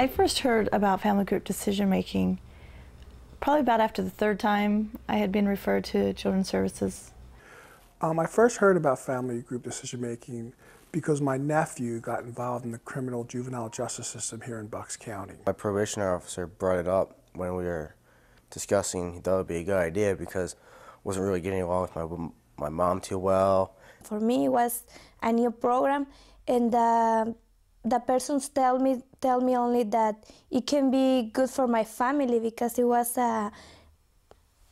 I first heard about family group decision making probably about after the third time I had been referred to Children's Services. Um, I first heard about family group decision making because my nephew got involved in the criminal juvenile justice system here in Bucks County. My probation officer brought it up when we were discussing he thought it would be a good idea because I wasn't really getting along with my, my mom too well. For me, it was a new program, and uh, the persons tell me tell me only that it can be good for my family because it was a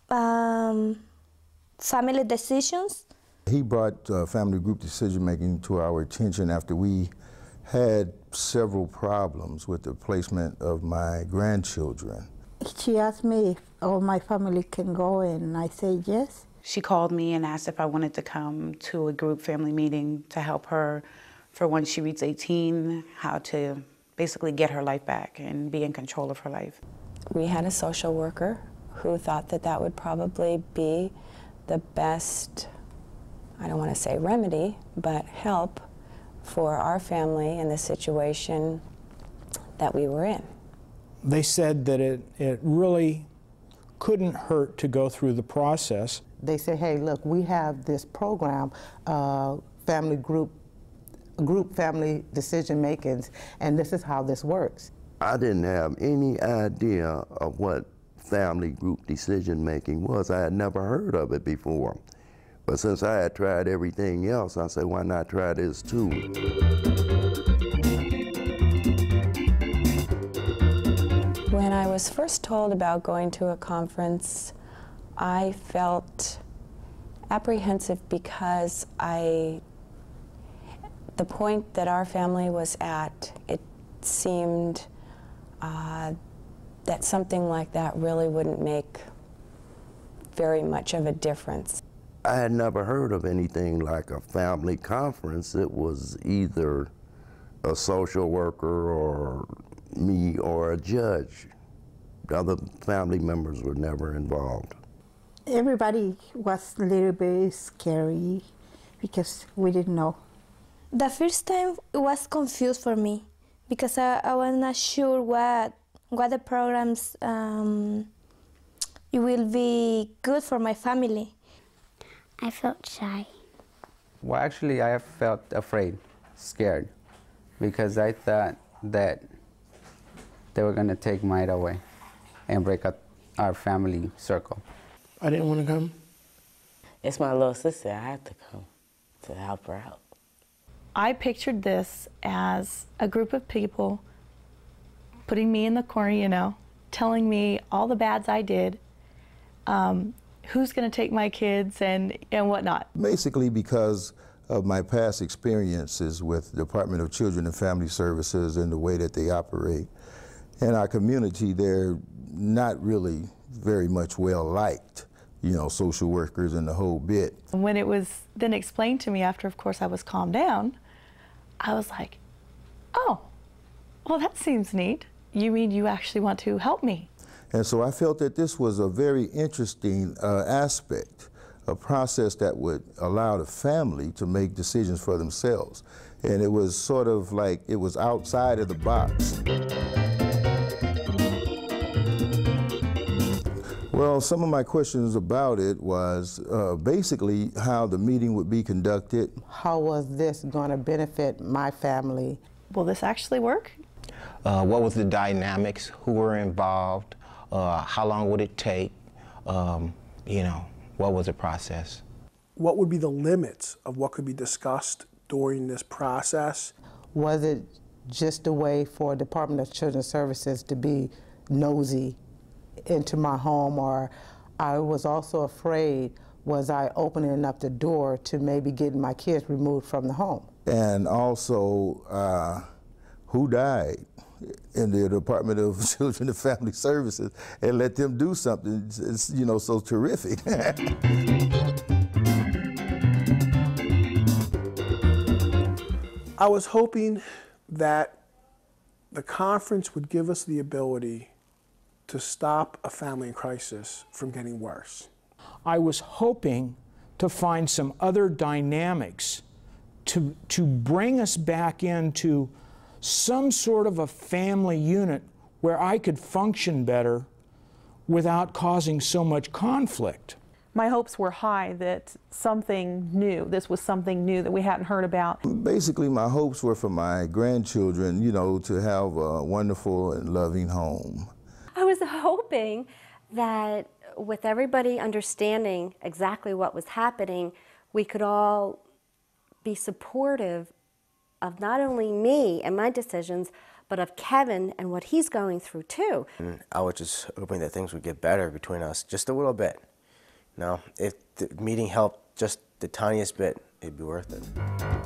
um, family decisions. He brought uh, family group decision making to our attention after we had several problems with the placement of my grandchildren. She asked me if all my family can go, and I said yes. She called me and asked if I wanted to come to a group family meeting to help her for when she reaches 18, how to basically get her life back and be in control of her life. We had a social worker who thought that that would probably be the best, I don't want to say remedy, but help for our family in the situation that we were in. They said that it, it really couldn't hurt to go through the process. They said, hey, look, we have this program, uh, family group group family decision makings, and this is how this works. I didn't have any idea of what family group decision making was. I had never heard of it before. But since I had tried everything else, I said, why not try this too? When I was first told about going to a conference, I felt apprehensive because I the point that our family was at, it seemed uh, that something like that really wouldn't make very much of a difference. I had never heard of anything like a family conference. It was either a social worker or me or a judge. Other family members were never involved. Everybody was a little bit scary because we didn't know the first time it was confused for me because I, I was not sure what what the programs um, it will be good for my family. I felt shy. Well, actually, I felt afraid, scared, because I thought that they were going to take Mayra away and break up our family circle. I didn't want to come. It's my little sister. I have to come to help her out. I pictured this as a group of people putting me in the corner, you know, telling me all the bads I did, um, who's going to take my kids and, and whatnot. Basically because of my past experiences with the Department of Children and Family Services and the way that they operate. In our community, they're not really very much well liked you know, social workers and the whole bit. When it was then explained to me after, of course, I was calmed down, I was like, oh, well, that seems neat. You mean you actually want to help me? And so I felt that this was a very interesting uh, aspect, a process that would allow the family to make decisions for themselves. And it was sort of like it was outside of the box. Well, some of my questions about it was uh, basically how the meeting would be conducted. How was this going to benefit my family? Will this actually work? Uh, what was the dynamics? Who were involved? Uh, how long would it take? Um, you know, what was the process? What would be the limits of what could be discussed during this process? Was it just a way for Department of Children's Services to be nosy into my home or I was also afraid was I opening up the door to maybe getting my kids removed from the home. And also, uh, who died in the Department of Children and Family Services and let them do something, it's, you know, so terrific. I was hoping that the conference would give us the ability to stop a family in crisis from getting worse. I was hoping to find some other dynamics to, to bring us back into some sort of a family unit where I could function better without causing so much conflict. My hopes were high that something new, this was something new that we hadn't heard about. Basically, my hopes were for my grandchildren, you know, to have a wonderful and loving home. I was hoping that with everybody understanding exactly what was happening, we could all be supportive of not only me and my decisions, but of Kevin and what he's going through too. And I was just hoping that things would get better between us just a little bit. You know, if the meeting helped just the tiniest bit, it'd be worth it.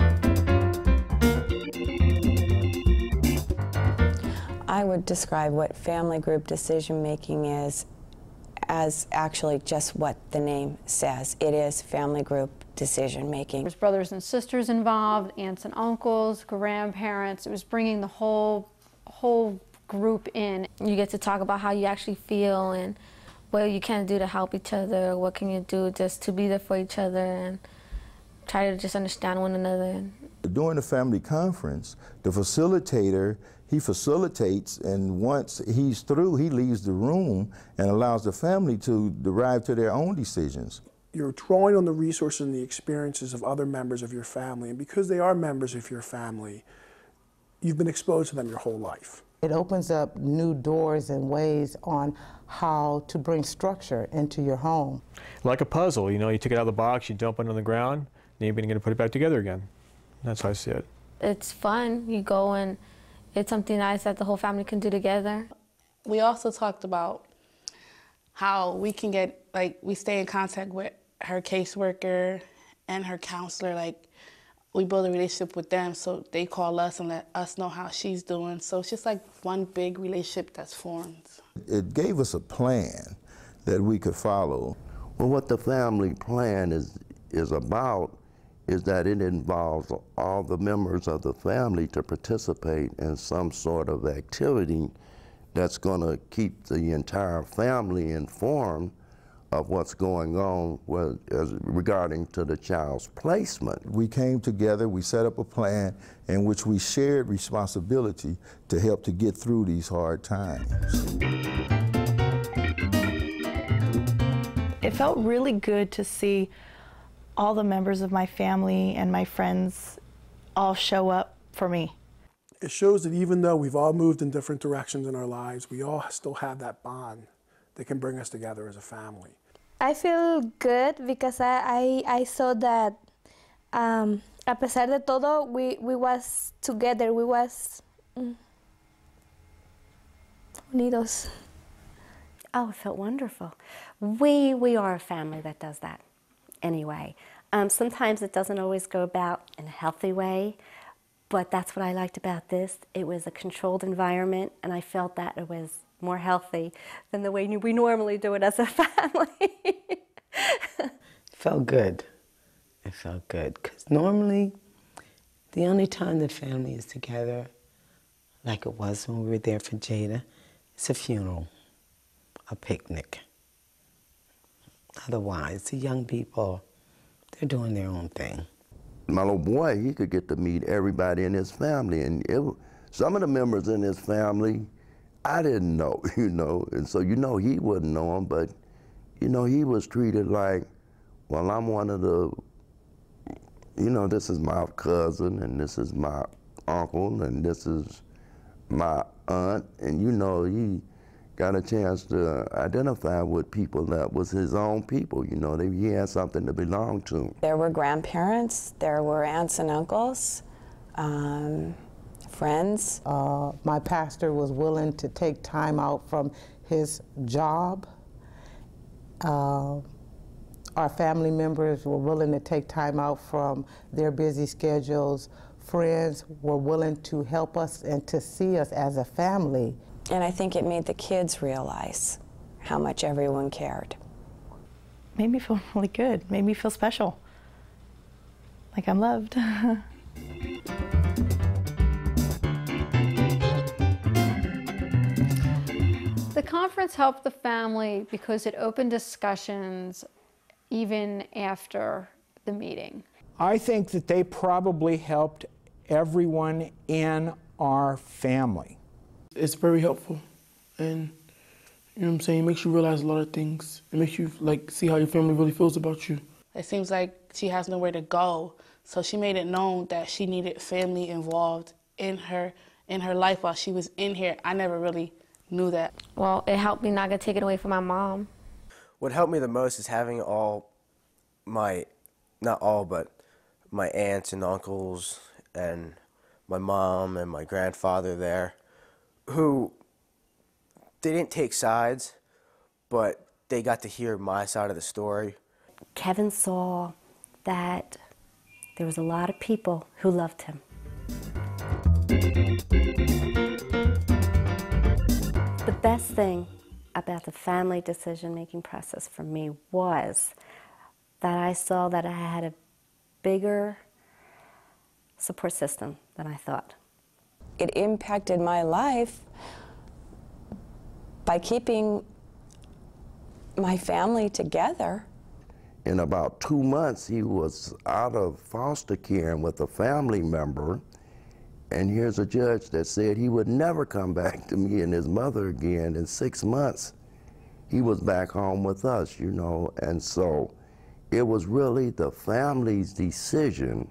I would describe what family group decision making is as actually just what the name says. It is family group decision making. There's brothers and sisters involved, aunts and uncles, grandparents. It was bringing the whole whole group in. You get to talk about how you actually feel and what you can do to help each other, what can you do just to be there for each other and try to just understand one another. During the family conference, the facilitator, he facilitates and once he's through, he leaves the room and allows the family to derive to their own decisions. You're drawing on the resources and the experiences of other members of your family, and because they are members of your family, you've been exposed to them your whole life. It opens up new doors and ways on how to bring structure into your home. Like a puzzle, you know, you take it out of the box, you dump it on the ground, then you're going to put it back together again. That's how I see it. It's fun. You go and it's something nice that the whole family can do together. We also talked about how we can get, like, we stay in contact with her caseworker and her counselor, like, we build a relationship with them so they call us and let us know how she's doing. So it's just like one big relationship that's formed. It gave us a plan that we could follow. Well, what the family plan is, is about is that it involves all the members of the family to participate in some sort of activity that's going to keep the entire family informed of what's going on with, as regarding to the child's placement. We came together, we set up a plan in which we shared responsibility to help to get through these hard times. It felt really good to see all the members of my family and my friends all show up for me. It shows that even though we've all moved in different directions in our lives, we all still have that bond that can bring us together as a family. I feel good because I, I, I saw that um, a pesar de todo, we, we was together, we was mm, unidos. Oh, it felt wonderful. We, we are a family that does that anyway. Um, sometimes it doesn't always go about in a healthy way, but that's what I liked about this. It was a controlled environment, and I felt that it was more healthy than the way we normally do it as a family. felt good. It felt good because normally the only time the family is together, like it was when we were there for Jada, it's a funeral, a picnic. Otherwise, the young people, they're doing their own thing. My little boy, he could get to meet everybody in his family, and it, some of the members in his family, I didn't know, you know, and so you know he wouldn't know them, but you know he was treated like, well, I'm one of the, you know, this is my cousin, and this is my uncle, and this is my aunt, and you know he got a chance to identify with people that was his own people. You know, they, he had something to belong to. There were grandparents, there were aunts and uncles, um, friends. Uh, my pastor was willing to take time out from his job. Uh, our family members were willing to take time out from their busy schedules. Friends were willing to help us and to see us as a family. And I think it made the kids realize how much everyone cared. Made me feel really good, made me feel special. Like I'm loved. The conference helped the family because it opened discussions even after the meeting. I think that they probably helped everyone in our family. It's very helpful, and you know what I'm saying. It makes you realize a lot of things. It makes you like see how your family really feels about you. It seems like she has nowhere to go, so she made it known that she needed family involved in her in her life while she was in here. I never really knew that. Well, it helped me not get taken away from my mom. What helped me the most is having all my, not all, but my aunts and uncles and my mom and my grandfather there who they didn't take sides, but they got to hear my side of the story. Kevin saw that there was a lot of people who loved him. The best thing about the family decision making process for me was that I saw that I had a bigger support system than I thought. It impacted my life by keeping my family together. In about two months, he was out of foster care and with a family member. And here's a judge that said he would never come back to me and his mother again. In six months, he was back home with us, you know. And so it was really the family's decision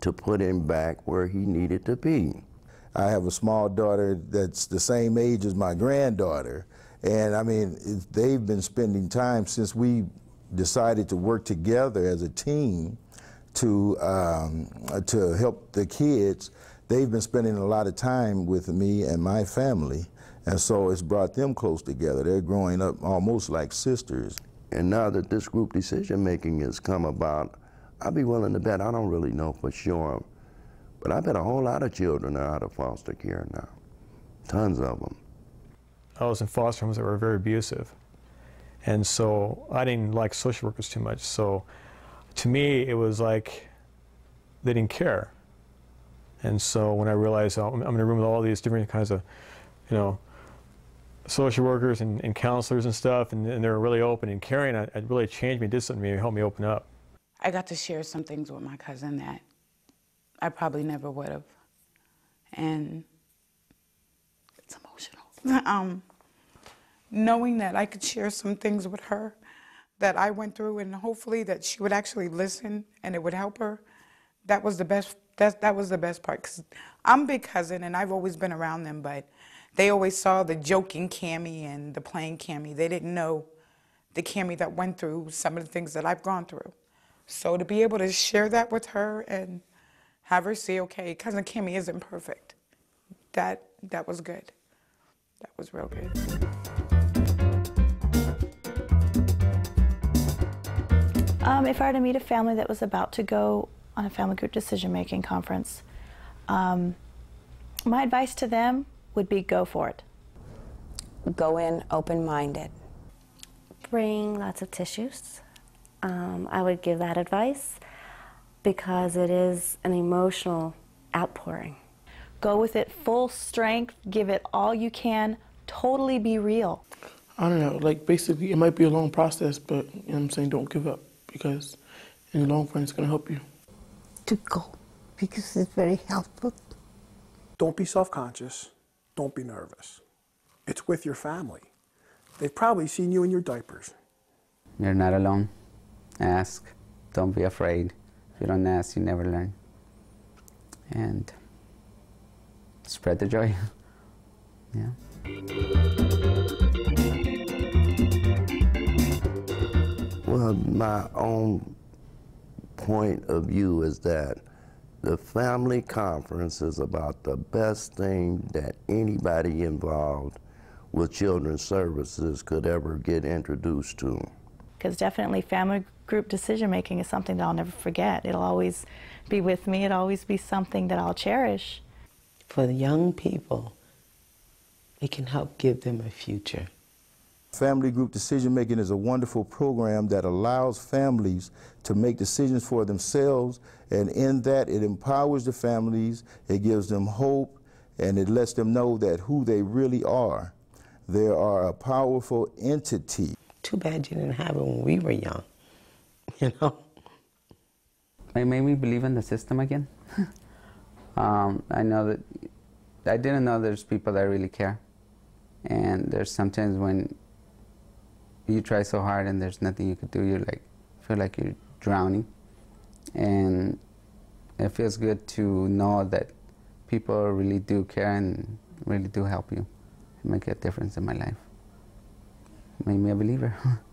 to put him back where he needed to be. I have a small daughter that's the same age as my granddaughter. And I mean, they've been spending time since we decided to work together as a team to, um, to help the kids. They've been spending a lot of time with me and my family. And so it's brought them close together. They're growing up almost like sisters. And now that this group decision making has come about, I'd be willing to bet, I don't really know for sure, but I bet a whole lot of children are out of foster care now. Tons of them. I was in foster homes that were very abusive. And so I didn't like social workers too much. So to me, it was like they didn't care. And so when I realized oh, I'm in a room with all these different kinds of, you know, social workers and, and counselors and stuff, and, and, they were really open and caring, it, it really changed me, did something to me, it helped me open up. I got to share some things with my cousin that I probably never would have. And it's emotional. um, knowing that I could share some things with her that I went through and hopefully that she would actually listen and it would help her, that was the best, that, that was the best part. Cause I'm big cousin and I've always been around them, but they always saw the joking Cami and the playing Cami. They didn't know the Cami that went through some of the things that I've gone through. So to be able to share that with her and have her see, okay, cousin Kimmy isn't perfect, that that was good. That was real good. Um, if I were to meet a family that was about to go on a family group decision making conference, um, my advice to them would be go for it. Go in open minded. Bring lots of tissues. Um, I would give that advice because it is an emotional outpouring. Go with it full strength, give it all you can, totally be real. I don't know, like basically, it might be a long process, but you know what I'm saying, don't give up because in the long run, it's going to help you. To go because it's very helpful. Don't be self conscious. Don't be nervous. It's with your family. They've probably seen you in your diapers. You're not alone. Ask. Don't be afraid. If you don't ask, you never learn. And spread the joy. yeah. Well, my own point of view is that the family conference is about the best thing that anybody involved with children's services could ever get introduced to. Because definitely family group decision making is something that I'll never forget. It'll always be with me, it'll always be something that I'll cherish. For the young people, it can help give them a future. Family group decision making is a wonderful program that allows families to make decisions for themselves, and in that, it empowers the families, it gives them hope, and it lets them know that who they really are. They are a powerful entity. Too bad you didn't have it when we were young, you know? It made me believe in the system again. um, I know that I didn't know there's people that really care. And there's sometimes when you try so hard and there's nothing you could do, you're like, feel like you're drowning. And it feels good to know that people really do care and really do help you and make a difference in my life. Made me a believer.